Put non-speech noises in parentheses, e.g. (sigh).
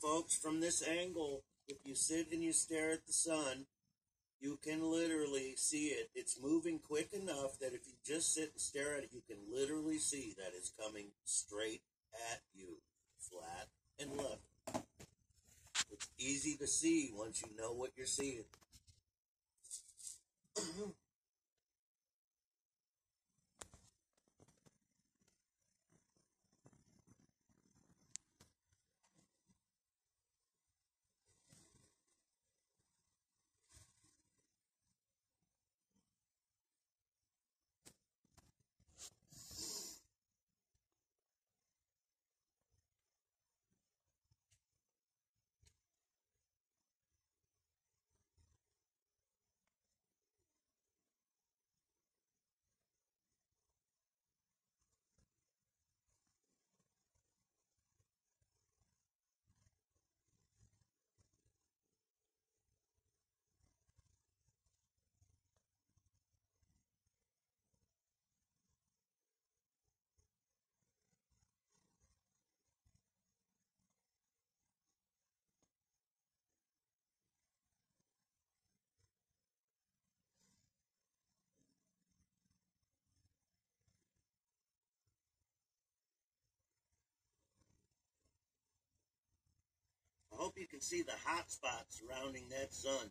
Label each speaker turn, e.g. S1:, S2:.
S1: folks, from this angle, if you sit and you stare at the sun, you can literally see it. It's moving quick enough that if you just sit and stare at it, you can literally see that it's coming straight at you, flat and level. It's easy to see once you know what you're seeing. (clears throat) can see the hot spots surrounding that sun.